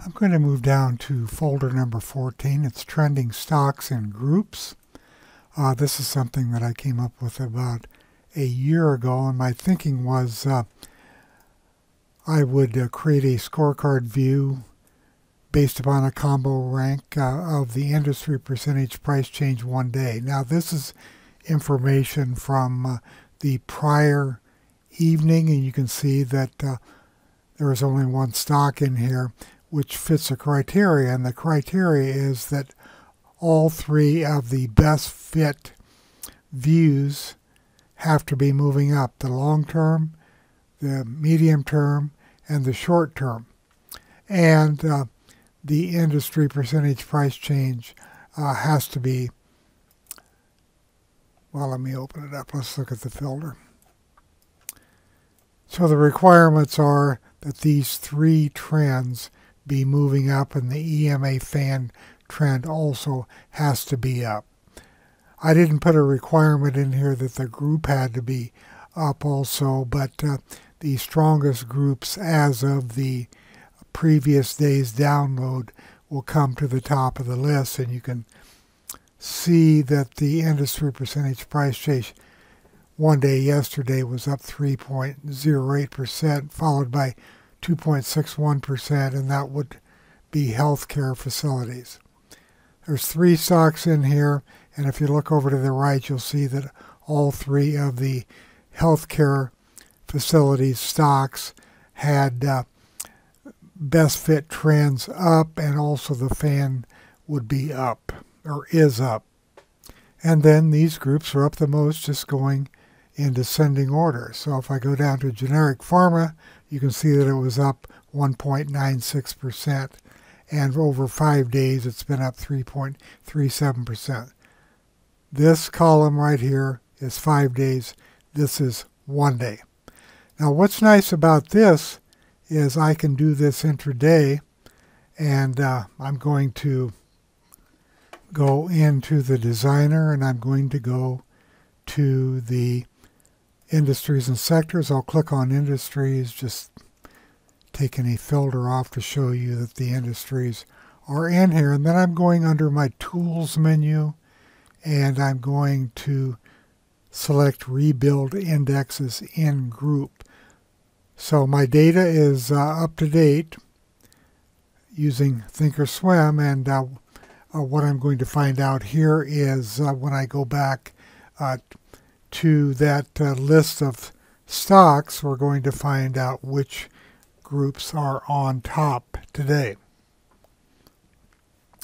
I'm going to move down to folder number 14. It's trending stocks and groups. Uh, this is something that I came up with about a year ago, and my thinking was uh, I would uh, create a scorecard view based upon a combo rank uh, of the industry percentage price change one day. Now, this is information from uh, the prior evening, and you can see that uh, there is only one stock in here which fits the criteria, and the criteria is that all three of the best fit views have to be moving up the long term, the medium term, and the short term. And uh, the industry percentage price change uh, has to be, well, let me open it up. Let's look at the filter. So the requirements are that these three trends be moving up and the EMA fan trend also has to be up. I didn't put a requirement in here that the group had to be up also, but uh, the strongest groups as of the previous day's download will come to the top of the list and you can see that the industry percentage price change one day yesterday was up 3.08%, followed by 2.61%, and that would be healthcare facilities. There's three stocks in here, and if you look over to the right, you'll see that all three of the healthcare facilities stocks had uh, best fit trends up, and also the fan would be up, or is up. And then these groups are up the most, just going in descending order. So if I go down to generic pharma, you can see that it was up 1.96%, and over five days it's been up 3.37%. This column right here is five days. This is one day. Now, what's nice about this is I can do this intraday, and uh, I'm going to go into the designer, and I'm going to go to the industries and sectors. I'll click on industries, just taking a filter off to show you that the industries are in here. And then I'm going under my tools menu and I'm going to select rebuild indexes in group. So my data is uh, up to date using Thinkorswim and uh, uh, what I'm going to find out here is uh, when I go back uh, to that uh, list of stocks, we're going to find out which groups are on top today.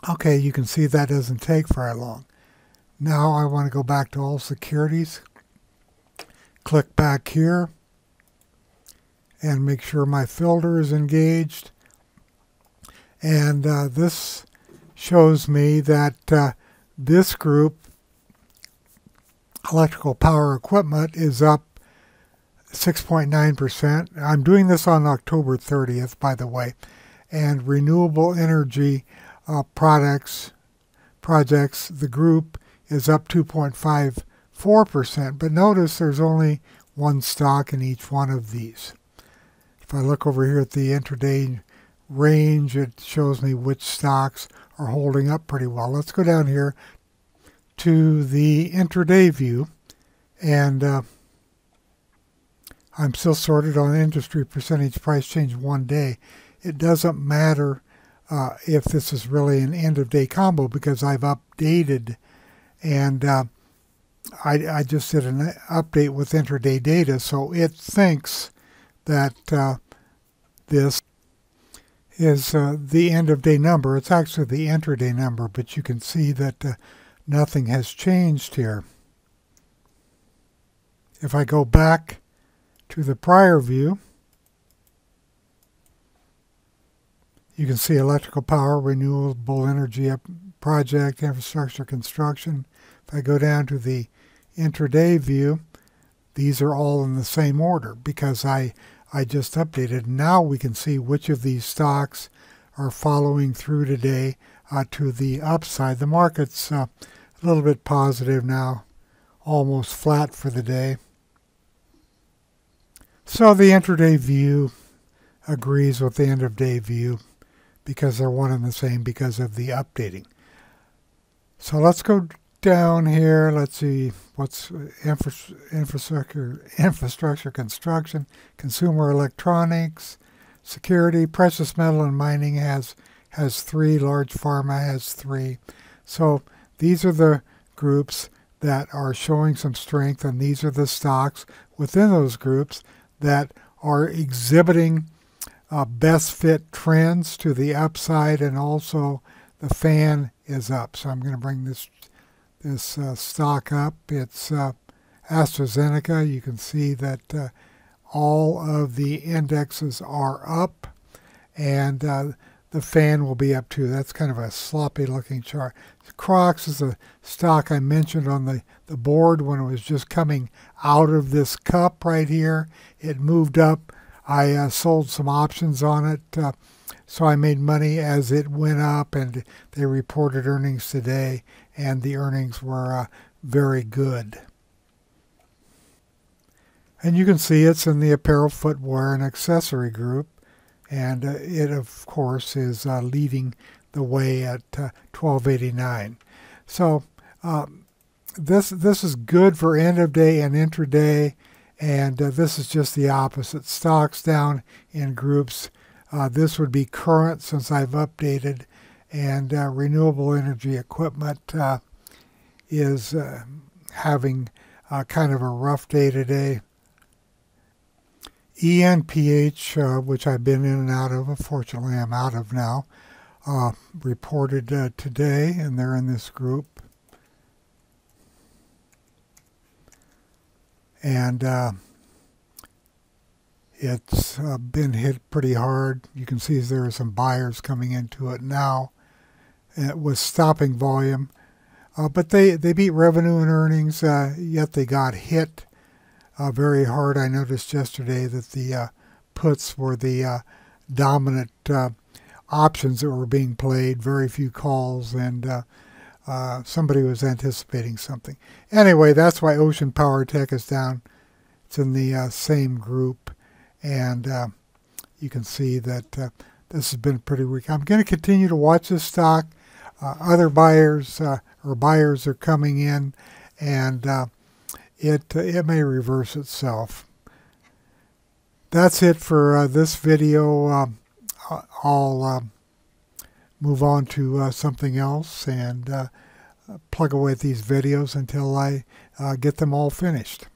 Okay, you can see that doesn't take very long. Now I want to go back to all securities. Click back here and make sure my filter is engaged. And uh, this shows me that uh, this group electrical power equipment is up 6.9%. I'm doing this on October 30th, by the way. And renewable energy uh, products projects, the group is up 2.54%. But notice there's only one stock in each one of these. If I look over here at the intraday range, it shows me which stocks are holding up pretty well. Let's go down here to the intraday view and uh, I'm still sorted on industry percentage price change one day. It doesn't matter uh, if this is really an end of day combo because I've updated and uh, I, I, just did an update with intraday data so it thinks that uh, this is uh, the end of day number. It's actually the intraday number but you can see that uh, nothing has changed here. If I go back to the prior view, you can see electrical power, renewable energy project, infrastructure construction. If I go down to the intraday view, these are all in the same order because I, I just updated. Now we can see which of these stocks are following through today uh, to the upside. The market's uh, a little bit positive now, almost flat for the day. So the intraday view agrees with the end of day view because they're one and the same because of the updating. So let's go down here. Let's see what's infra infrastructure, infrastructure construction, consumer electronics, security, precious metal and mining has has three. Large pharma has three. So these are the groups that are showing some strength, and these are the stocks within those groups that are exhibiting uh, best fit trends to the upside, and also the fan is up. So I'm going to bring this this uh, stock up. It's uh, AstraZeneca. You can see that uh, all of the indexes are up, and uh, the fan will be up to. That's kind of a sloppy looking chart. Crocs is a stock I mentioned on the, the board when it was just coming out of this cup right here. It moved up. I uh, sold some options on it, uh, so I made money as it went up, and they reported earnings today, and the earnings were uh, very good. And you can see it's in the apparel, footwear, and accessory group, and uh, it, of course, is uh, leading the way at 1289. Uh, so um, this this is good for end of day and intraday, and uh, this is just the opposite. Stocks down in groups. Uh, this would be current since I've updated, and uh, renewable energy equipment uh, is uh, having kind of a rough day today. ENPH, which I've been in and out of, unfortunately I'm out of now, uh, reported uh, today, and they're in this group. And uh, it's uh, been hit pretty hard. You can see there are some buyers coming into it now. It was stopping volume. Uh, but they, they beat revenue and earnings, uh, yet they got hit very hard. I noticed yesterday that the puts were the dominant options that were being played, very few calls, and uh, uh, somebody was anticipating something. Anyway, that's why Ocean Power Tech is down. It's in the uh, same group, and uh, you can see that uh, this has been pretty weak. I'm going to continue to watch this stock. Uh, other buyers or buyers are coming in, and it it may reverse itself. That's it for this video. Um, I'll um, move on to uh, something else and uh, plug away at these videos until I uh, get them all finished.